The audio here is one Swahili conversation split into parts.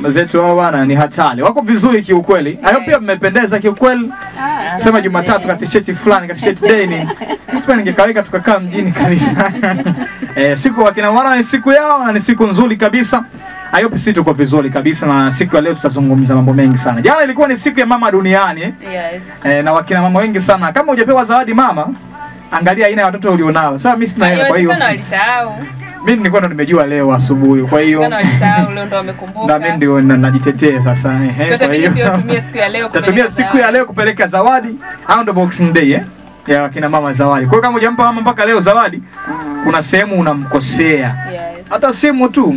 mama zetu hao bwana ni hatari, wako vizuri kiukweli. Hayo pia mmependeza kiukweli. Ah, Sema Jumatatu kati t-shirt fulani kati t-shirt deni. Sasa ningekaweka tukakaa mjini kabisa. eh, siku wakina mwana ni siku yao na ni siku nzuri kabisa. I hope sisi tuko vizuri kabisa na siku ya leo tutazungumza mambo mengi sana. Jana ilikuwa ni siku ya mama duniani? Yes. Eh, na wakina mama wengi sana. Kama hujapewa zawadi mama, angalia aina ya watoto ulionao. Sasa mimi sina hela, kwa hiyo. Mimi nilikuwa ndo nimejua leo asubuhi. Kwa hiyo na mimi ndio na- najitetea sasa. Ehe, kwa hiyo utumie siku ya leo tatumia kupeleka siku ya zawadi. leo kupeleka zawadi au ndo boxing day eh? ya kina mama zawadi. Kwa hiyo kama hujampa mama mpaka leo zawadi, kuna sehemu unamkosea. Hata simu tu.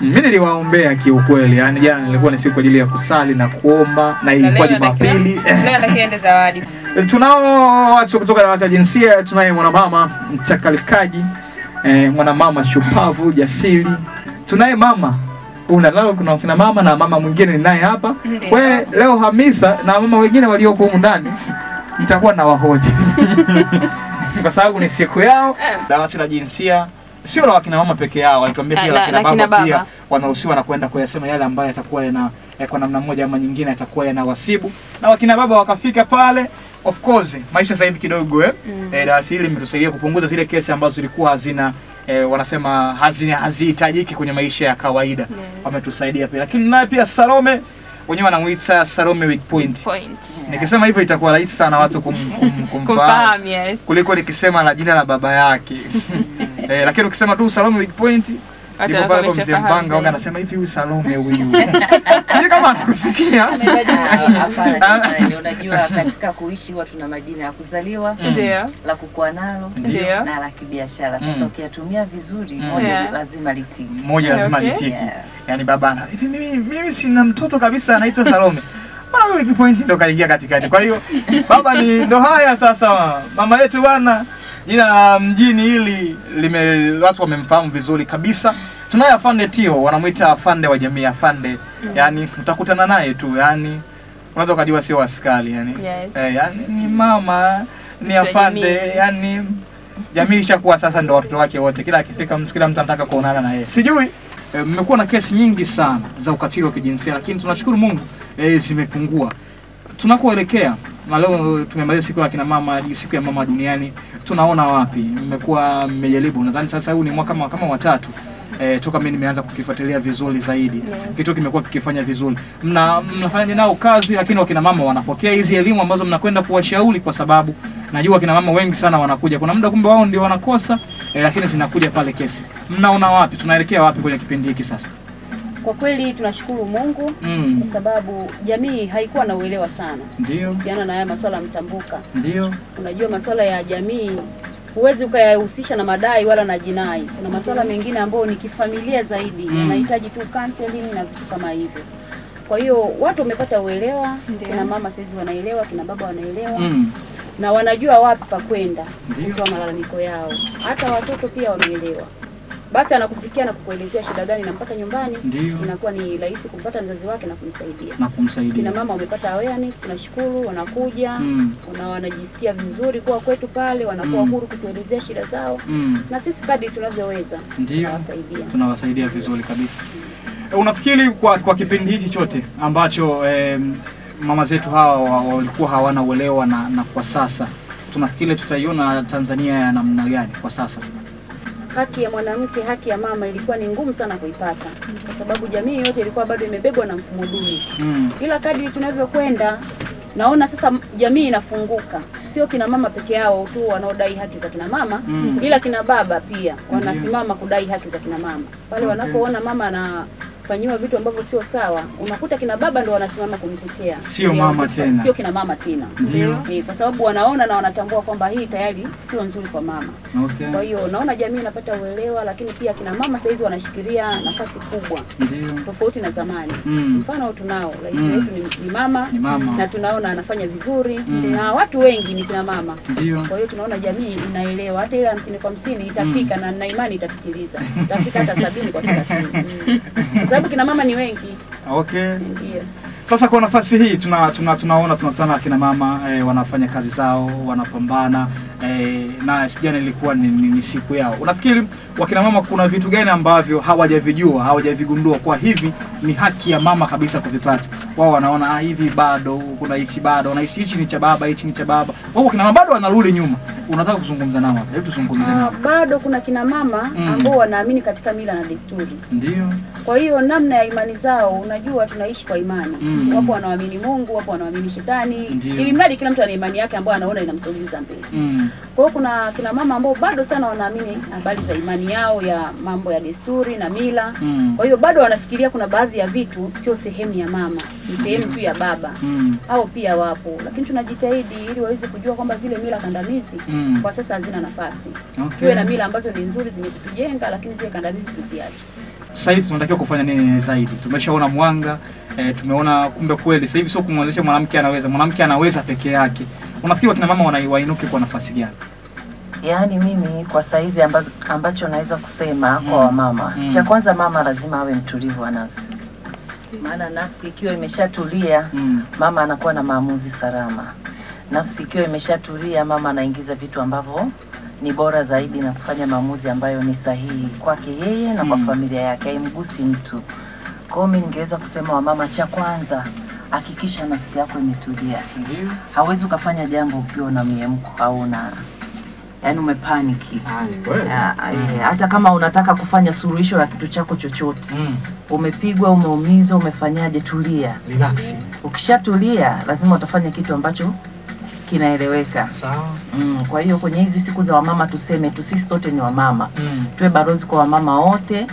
Mimi niliwaombea kiukweli, yani jana nilikuwa ni siku kwa ajili ya kusali na kuomba na ilikuwa Jumapili. Leo anatakiwa zawadi. Tunao watu kutoka dawati ya jinsia. Tunaye mwanamama mchakalikaji, eh, mwanamama shupavu, jasiri. Tunaye mama unalala, kuna wakina mama na mama mwingine ninaye hapa. Kwa We leo Hamisa na mama wengine walioko humu ndani mtakuwa na wahoji kwa sababu ni siku yao. Dawati la jinsia sio la wakina mama peke yao, walituambia pia wakina la baba pia wanaruhusiwa na kwenda kuyasema yale ambayo yatakuwa yana eh, kwa namna moja ama nyingine yatakuwa yanawasibu, na wakina baba wakafika pale. Of course maisha sasa hivi kidogo eh, Mm. eh, darasa hili limetusaidia kupunguza zile kesi ambazo zilikuwa hazina eh, wanasema hazina hazihitajiki kwenye maisha ya kawaida Yes. wametusaidia pia, lakini naye pia Salome wenyewe wanamuita Salome weak point. Point. Yeah. Nikisema hivyo itakuwa rahisi sana watu kum, kum, kumfahamu yes. kuliko nikisema la jina la baba yake eh, lakini ukisema tu Salome weak point ndipo pale kwa mzee Mvanga waga anasema hivi, huyu Salome huyu sijui kama anakusikia unajua katika kuishi huwa tuna majina ya kuzaliwa Mm. Ndio. la kukua nalo Ndio. na la kibiashara. Sasa Mm. ukiyatumia vizuri, Mm. moja lazima litiki. moja lazima litiki. Yani baba ana hivi, mimi mimi sina mtoto kabisa anaitwa Salome. Mbona weak point ndo kaingia katikati. Kwa hiyo baba ni ndo haya sasa, mama yetu bwana, jina la mjini hili lime watu wamemfahamu vizuri kabisa. Tunaye afande Tio, wanamwita afande wa jamii, afande mm. yani mtakutana naye tu yani unaweza ukajua sio askari yani. Yes. Eh, yani ni mama ni afande yani jamii ishakuwa sasa ndo watoto wake wote, kila akifika mtu, kila mtu anataka kuonana na yeye. Sijui eh, mmekuwa na kesi nyingi sana za ukatili wa kijinsia, lakini tunashukuru Mungu eh, zimepungua tunakoelekea. Na leo tumemaliza siku ya kina mama, siku ya mama duniani, tunaona wapi? Mmekuwa mmejaribu, nadhani sasa huu ni mwaka kama, kama watatu eh, toka mimi nimeanza kukifuatilia vizuri zaidi Yes. kitu kimekuwa kikifanya vizuri. Mna mnafanya nao kazi, lakini wakina mama wanapokea hizi elimu ambazo mnakwenda kuwashauri, kwa sababu najua wakina mama wengi sana wanakuja, kuna muda kumbe wao ndio wanakosa eh, lakini zinakuja pale kesi. Mnaona wapi, tunaelekea wapi kwenye kipindi hiki sasa? Kwa kweli tunashukuru Mungu Mm, kwa sababu jamii haikuwa na uelewa sana ndio kuhusiana na haya masuala ya mtambuka. ndio Unajua masuala ya jamii huwezi ukayahusisha na madai wala na jinai. Kuna masuala mengine ambayo ni kifamilia zaidi, Mm. yanahitaji tu counseling na vitu kama hivyo. Kwa hiyo watu wamepata uelewa, kina mama saizi wanaelewa, kina baba wanaelewa mm, na wanajua wapi pa kwenda kutoa malalamiko yao. Hata watoto pia wameelewa. Basi anakufikia na kukuelezea shida gani na mpaka nyumbani, inakuwa ni rahisi kumpata mzazi wake na kumsaidia. na Kina kumsaidia mama wamepata awareness, tunashukuru, wanakuja mm, na wanajisikia vizuri kuwa kwetu pale, wanakuwa Mm. huru kutuelezea shida zao, mm, na sisi kadri tunavyoweza tunawasaidia. tunawasaidia vizuri kabisa. E, Unafikiri kwa, kwa kipindi hiki chote ambacho eh, mama zetu hawa walikuwa hawana uelewa na, na kwa sasa tunafikiri tutaiona Tanzania ya namna gani kwa sasa? Haki ya mwanamke, haki ya mama ilikuwa ni ngumu sana kuipata, kwa sababu jamii yote ilikuwa bado imebebwa na mfumo duni. Mm, ila kadri tunavyokwenda naona sasa jamii inafunguka, sio kina mama peke yao tu wanaodai haki za kina mama Mm. ila kina baba pia wanasimama kudai haki za kina mama pale Okay. wanapoona mama anafanyiwa vitu ambavyo sio sawa, unakuta kina baba ndo wanasimama kumtetea, Sio mama tena. sio kina mama tena Ndio. Kwa sababu wanaona na wanatambua kwamba hii tayari sio nzuri kwa mama. okay. Kwa hiyo naona jamii inapata uelewa, lakini pia kina mama saizi wanashikilia nafasi kubwa Ndio. tofauti na zamani. Mm, Mfano tunao rais Mm. wetu ni, ni mama Ni mama. na tunaona anafanya vizuri Mm. na watu wengi ni kina mama. ndio. Kwa hiyo tunaona jamii inaelewa, hata ile hamsini kwa hamsini itafika mm. na nina imani itafikiriza, itafika hata sabini kwa thelathini mm. Sababu kina mama ni wengi. Okay. Ndio. Sasa kwa nafasi hii tuna, tuna, tunaona tunakutana na kina mama eh, wanafanya kazi zao, wanapambana eh, na jana ilikuwa ni, ni, ni siku yao. Unafikiri wakina mama kuna vitu gani ambavyo hawajavijua hawajavigundua kwa hivi ni haki ya mama kabisa kuvipata? Wao wanaona ah, hivi bado kuna hichi bado na hichi hichi ni cha baba, hichi ni cha baba. Wao wakina mama bado wanarudi nyuma. Unataka kuzungumza nao hapa? Hebu tuzungumze Ah, nao. bado kuna kina mama Mm. ambao wanaamini katika mila na desturi. Ndio. Kwa hiyo namna ya imani zao, unajua tunaishi kwa imani. Mm. Wapo wanaamini Mungu, wapo wanaamini shetani, ili mradi kila mtu ana imani yake ambayo anaona inamsogeza mbele. Mm. Kwa hiyo kuna kina mama ambao bado sana wanaamini habari za imani yao ya mambo ya desturi na mila. Mm. Kwa hiyo bado wanafikiria kuna baadhi ya vitu sio sehemu ya mama, ni sehemu tu ya baba. Mm. Au pia wapo, lakini tunajitahidi ili waweze kujua kwamba zile mila kandamizi Mm. kwa sasa hazina nafasi. Okay. Tuwe na mila ambazo ni nzuri zenye kutujenga, lakini zile kandamizi tuziache. sasa hivi tunatakiwa kufanya nini zaidi? Tumeshaona mwanga e, tumeona kumbe kweli sasa hivi sio kumwezesha mwanamke anaweza, mwanamke anaweza peke yake. Unafikiri wakina mama wanaiwainuke kwa nafasi gani? Yaani mimi kwa saizi ambazo, ambacho naweza kusema Mm. kwa wamama Mm. cha kwanza, mama lazima awe mtulivu wa nafsi, maana nafsi ikiwa imeshatulia Mm. mama anakuwa na maamuzi salama. Nafsi ikiwa imeshatulia, mama anaingiza vitu ambavyo ni bora zaidi na kufanya maamuzi ambayo ni sahihi kwake yeye na kwa Mm. familia yake, haimgusi mtu. Kwa hiyo mimi ningeweza kusema wamama, cha kwanza hakikisha nafsi yako imetulia. Ndio. Hawezi ukafanya jambo ukiwa na miemko au na yani umepaniki. Ya, eh, hata kama unataka kufanya suluhisho la kitu chako chochote, Mm. umepigwa, umeumizwa, umefanyaje, tulia. Relax. Ukishatulia lazima utafanya kitu ambacho kinaeleweka. Sawa. Mm, kwa hiyo kwenye hizi siku za wamama tuseme tu sisi sote ni wamama, Mm. tuwe balozi kwa wamama wote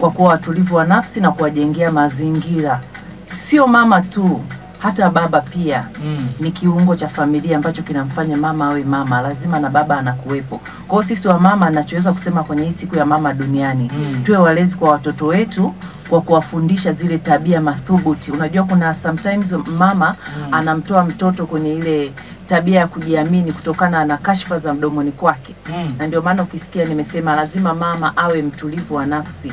kwa kuwa watulivu wa nafsi na kuwajengea mazingira. Sio mama tu, hata baba pia Mm. ni kiungo cha familia ambacho kinamfanya mama awe mama, lazima na baba anakuwepo. Kwa hiyo sisi wa mama, nachoweza kusema kwenye hii siku ya mama duniani Mm. tuwe walezi kwa watoto wetu kwa kuwafundisha zile tabia mathubuti Unajua kuna sometimes mama Mm. anamtoa mtoto kwenye ile tabia ya kujiamini kutokana na kashfa za mdomoni kwake Mm. na ndio maana ukisikia nimesema lazima mama awe mtulivu wa nafsi,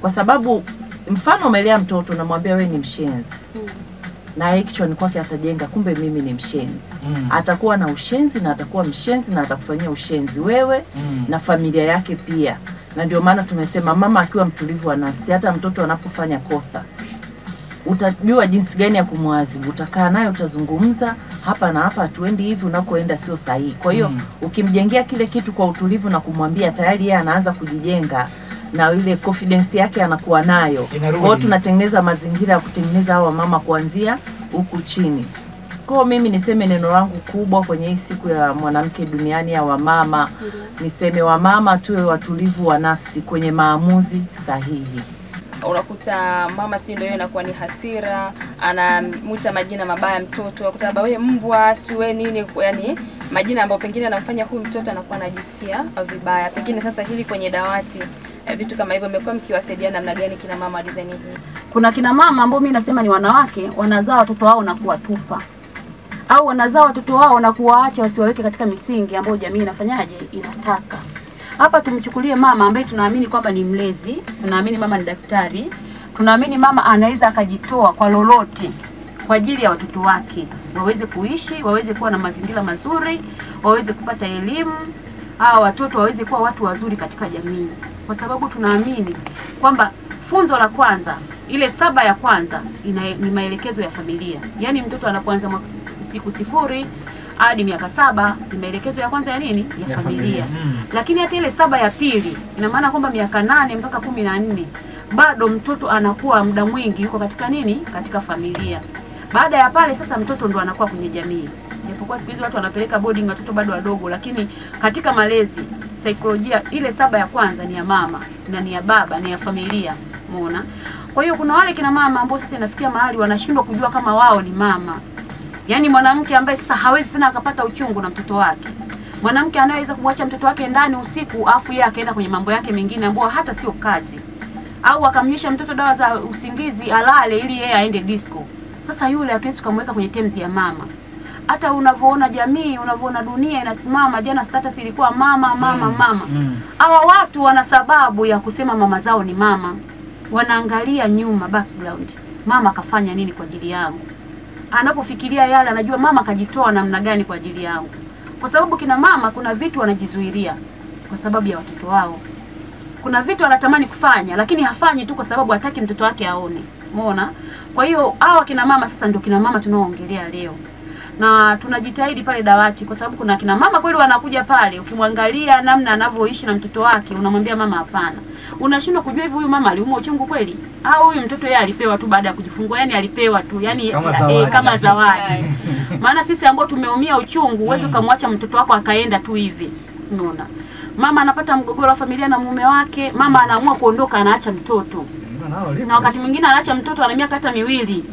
kwa sababu mfano umelea mtoto unamwambia wewe ni mshenzi, na yeye kichwani kwake atajenga, kumbe mimi ni mshenzi. Mm. Atakuwa na ushenzi na atakuwa mshenzi na atakufanyia ushenzi wewe Mm. na familia yake pia. Na ndio maana tumesema mama akiwa mtulivu wa nafsi, hata mtoto anapofanya kosa utajua jinsi gani ya kumwadhibu. Utakaa naye, utazungumza hapa na hapa, hatuendi hivi, unakoenda sio sahihi. Kwa hiyo Mm. ukimjengea kile kitu kwa utulivu na kumwambia, tayari yeye anaanza kujijenga na ile confidence yake anakuwa nayo. Kwa hiyo tunatengeneza mazingira ya kutengeneza hawa mama kuanzia huku chini. Kwa hiyo mimi niseme neno langu kubwa kwenye hii siku ya mwanamke duniani ya wamama, niseme wamama tuwe watulivu wa nafsi kwenye maamuzi sahihi. unakuta mama si ndio inakuwa ni hasira, anamuita majina mabaya mtoto, unakuta baba wewe mbwa, si wewe nini, yani majina ambayo pengine anamfanya huyu mtoto anakuwa anajisikia vibaya. Pengine sasa hili kwenye dawati vitu kama hivyo, mmekuwa mkiwasaidia namna gani kina mama design hii? Kuna kina mama ambao mimi nasema ni wanawake wanazaa watoto wao na kuwatupa au wanazaa watoto wao na kuwaacha wasiwaweke katika misingi ambayo jamii inafanyaje inataka. Hapa tumchukulie mama ambaye tunaamini kwamba ni mlezi, tunaamini mama ni daktari, tunaamini mama anaweza akajitoa kwa lolote kwa ajili ya watoto wake waweze kuishi, waweze kuwa na mazingira mazuri, waweze kupata elimu, hawa watoto waweze kuwa watu wazuri katika jamii, kwa sababu tunaamini kwamba funzo la kwanza, ile saba ya kwanza ina, ni maelekezo ya familia. Yaani mtoto anapoanza siku sifuri hadi miaka saba ni maelekezo ya kwanza ya nini? Ya, Ya familia. familia. Hmm. Lakini hata ile saba ya pili ina maana kwamba miaka nane mpaka kumi na nne bado mtoto anakuwa muda mwingi yuko katika nini? Katika familia. Baada ya pale sasa mtoto ndo anakuwa kwenye jamii. Japokuwa siku hizi watu wanapeleka boarding watoto bado wadogo, lakini katika malezi saikolojia ile saba ya kwanza ni ya mama na ni ya baba, ni ya familia. Umeona? Kwa hiyo kuna wale kina mama ambao sasa inafikia mahali wanashindwa kujua kama wao ni mama. Yaani mwanamke ambaye sasa hawezi tena akapata uchungu na mtoto wake. Mwanamke anayeweza kumwacha mtoto wake ndani usiku afu yeye akaenda kwenye mambo yake mengine ambayo hata sio kazi. Au akamnyesha mtoto dawa za usingizi alale ili yeye aende disco. Sasa yule hatuwezi tukamweka kwenye temzi ya mama. Hata unavyoona jamii, unavyoona dunia inasimama, jana status ilikuwa mama mama mama. Hawa Mm. Hawa watu wana sababu ya kusema mama zao ni mama. Wanaangalia nyuma background. Mama kafanya nini kwa ajili yangu? anapofikiria yale anajua mama kajitoa namna gani kwa ajili yangu. kwa sababu kina mama kuna vitu wanajizuilia kwa sababu ya watoto wao. Kuna vitu anatamani kufanya lakini hafanyi tu kwa sababu hataki mtoto wake aone. Umeona? Kwa hiyo hawa kina mama sasa ndio kina mama tunaoongelea leo na tunajitahidi pale dawati kwa sababu kuna kina mama kweli wanakuja pale, ukimwangalia namna anavyoishi na mtoto wake, unamwambia mama, hapana. Unashindwa kujua hivi huyu mama aliumwa uchungu kweli au huyu mtoto yeye alipewa tu baada ya kujifungua, yani alipewa tu yani Kama eh, zawadi. kama zawadi. Maana sisi ambao tumeumia uchungu, huwezi ukamwacha mtoto wako akaenda tu hivi, unaona. Mama anapata mgogoro wa familia na mume wake, mama anaamua kuondoka, anaacha mtoto na wakati mwingine anaacha mtoto ana miaka hata miwili.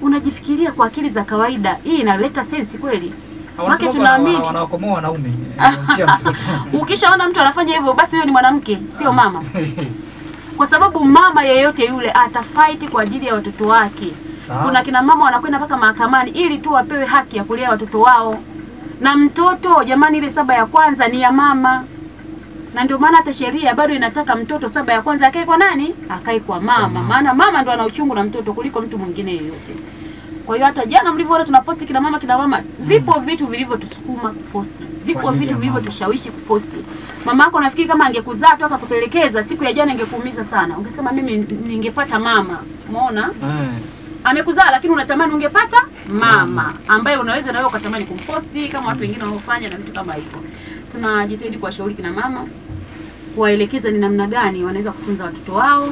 Unajifikiria kwa akili za kawaida, hii inaleta sensi kweli? Maana tunaamini. wanawakomoa wanaume. Eh, ukishaona mtu anafanya hivyo, basi huyo ni mwanamke, sio mama, kwa sababu mama yeyote yule atafaiti kwa ajili ya watoto wake. Kuna kina mama wanakwenda mpaka mahakamani ili tu wapewe haki ya kulea watoto wao, na mtoto jamani, ile saba ya kwanza ni ya mama, na ndio maana hata sheria bado inataka mtoto saba ya kwanza akae kwa nani? Akae kwa mama, maana mama ndo ana uchungu na mtoto kuliko mtu mwingine yeyote. Kwa hiyo hata jana mlivyoona tunaposti kina mama kina mama, vipo vitu vilivyotusukuma kuposti, vipo Kwa vitu vilivyotushawishi kuposti. Mama yako nafikiri kama angekuzaa tu akakutelekeza siku ya jana ingekuumiza sana, ungesema mimi ningepata mama. Umeona? Eh. amekuzaa lakini unatamani ungepata mama ambaye unaweza na wewe ukatamani kumposti kama watu wengine wanaofanya na vitu kama hivyo. Tunajitahidi kuwashauri kina mama, kuwaelekeza ni namna gani wanaweza kutunza watoto wao,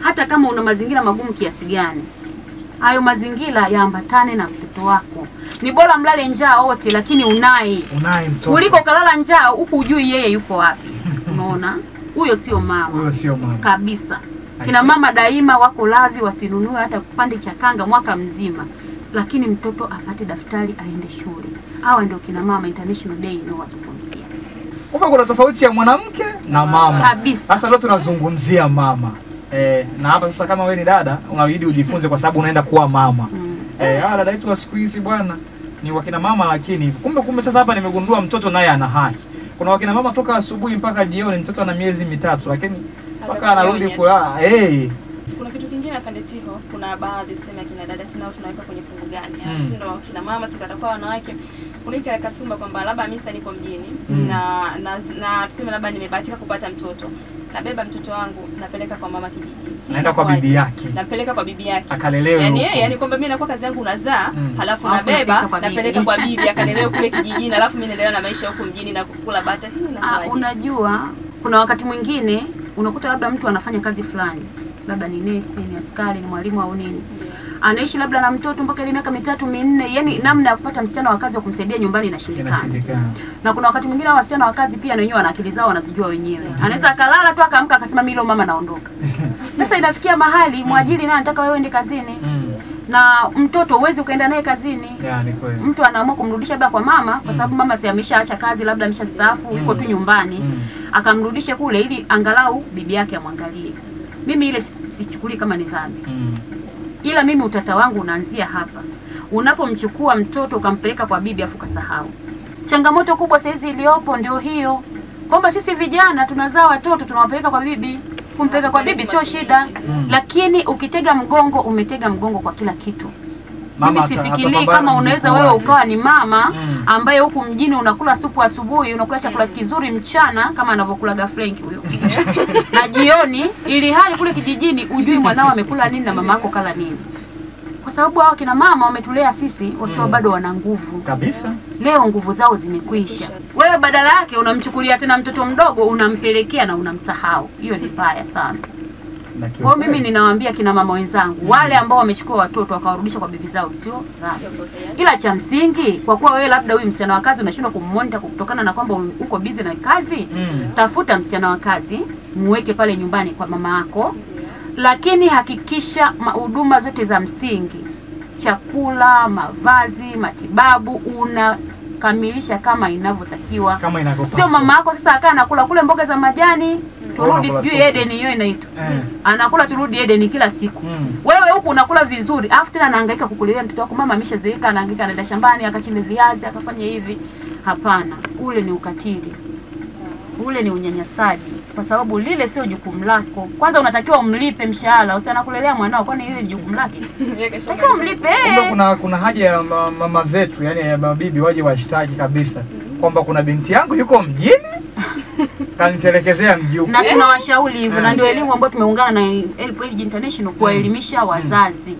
hata kama una mazingira magumu kiasi gani. Hayo mazingira yaambatane na mtoto wako. Ni bora mlale njaa wote, lakini unaye Unaye mtoto. kuliko ukalala njaa huku ujui yeye yuko wapi. Unaona, huyo sio mama Huyo sio mama. kabisa. Kina mama daima wako radhi wasinunue hata kipande cha kanga mwaka mzima, lakini mtoto apate daftari aende shule. Hawa ndio kina mama International Day inayowazungumzia Kumbe kuna tofauti ya mwanamke na mama. kabisa. Sasa leo tunazungumzia mama. Eh, na hapa sasa kama wewe ni dada unabidi ujifunze kwa sababu unaenda kuwa mama. Mm. Eh, ah, dada yetu wa siku hizi bwana ni wakina mama lakini kumbe kumbe sasa hapa nimegundua mtoto naye ana haki. Kuna wakina mama toka asubuhi mpaka jioni mtoto ana miezi mitatu lakini mpaka anarudi kulala. Eh. Kuna kitu kingine afande Tiho, kuna baadhi sema kina dada sinao tunaweka kwenye fungu gani? Mm. Si ndo kina mama si ndo atakuwa wanawake. Kuna hiki kasumba kwamba labda mimi sasa niko mjini Mm. na, na na tuseme labda nimebahatika kupata mtoto. Nabeba mtoto wangu napeleka kwa mama kijijini. Naenda kwa bibi yake. Napeleka kwa bibi yake. Akalelewe Yaani yeye yani kwamba mimi nakuwa kazi yangu unazaa Mm. halafu Alafu nabeba napeleka kwa bibi. akalelewe kule kijijini halafu mimi naendelea na maisha huko mjini na kukula bata. Hii Ah, unajua kuna wakati mwingine unakuta labda mtu anafanya kazi fulani, labda ni nesi, ni askari, ni mwalimu au nini, anaishi labda na mtoto mpaka ile miaka mitatu minne, yani namna ya kupata msichana wa kazi wa kumsaidia nyumbani inashindikana. Na kuna wakati mwingine hao wasichana wa kazi pia na wenyewe wana akili zao wanazijua wenyewe. Anaweza akalala tu akaamka akasema mimi leo mama naondoka. Sasa inafikia mahali mwajiri naye anataka wewe ende kazini Mm. na mtoto uwezi ukaenda naye kazini. Yeah. Mtu anaamua kumrudisha labda kwa mama kwa sababu mama si ameshaacha kazi, labda ameshastaafu, yuko tu nyumbani, Mm. akamrudishe kule ili angalau bibi yake amwangalie. Mimi ile sichukuli kama ni dhambi. Mm. ila mimi utata wangu unaanzia hapa. Unapomchukua mtoto ukampeleka kwa bibi afu kasahau changamoto kubwa saizi iliyopo ndio hiyo. Kwamba sisi vijana tunazaa watoto tunawapeleka kwa bibi. Kumpeleka kwa bibi sio shida. Mm. lakini ukitega mgongo umetega mgongo kwa kila kitu mimi sisikilii kama unaweza wewe ukawa ni mama Mm. ambaye huku mjini unakula supu asubuhi unakula chakula kizuri mchana kama anavyokulaga Frank huyo. Na jioni ili hali kule kijijini ujui mwanao amekula nini na mama yako kala nini. Kwa sababu hao kina mama wametulea sisi wakiwa Mm. bado wana nguvu. Kabisa. leo nguvu zao zimekwisha. Wewe badala yake unamchukulia tena mtoto mdogo unampelekea na unamsahau. Hiyo ni mbaya sana. Na kwa hiyo mimi ninawaambia kina mama wenzangu wale ambao wamechukua watoto wakawarudisha kwa bibi zao sio dhambi ila cha msingi kwa kuwa wewe labda huyu msichana wa kazi unashindwa kummonita kutokana na kwamba uko busy na kazi Mm. tafuta msichana wa kazi muweke pale nyumbani kwa mama yako. Lakini hakikisha huduma zote za msingi chakula mavazi matibabu una kamilisha kama inavyotakiwa. Kama inavyopaswa. sio mama yako sasa akaa anakula kule mboga za majani turudi sijui. Eden hiyo inaitwa. Mm. anakula turudi Eden kila siku. Mm. wewe huku unakula vizuri afu tena anahangaika kukulelea mtoto wako. Mama ameshazeeka anahangaika anaenda shambani akachimbe viazi akafanya hivi. Hapana ule ni ukatili. Ule ni unyanyasaji. Kwa sababu lile sio jukumu lako. Kwanza unatakiwa umlipe mshahara. Usi anakulelea mwanao kwani ile ni jukumu lake? Takiwa umlipe. Kumbe eh. kuna kuna haja ya mama zetu yani ya mabibi waje washtaki kabisa. Kwamba kuna binti yangu yuko mjini kanitelekezea mjukuu. na tunawashauri hivyo, na Mm. ndio elimu ambayo tumeungana na Help Age International kuwaelimisha wazazi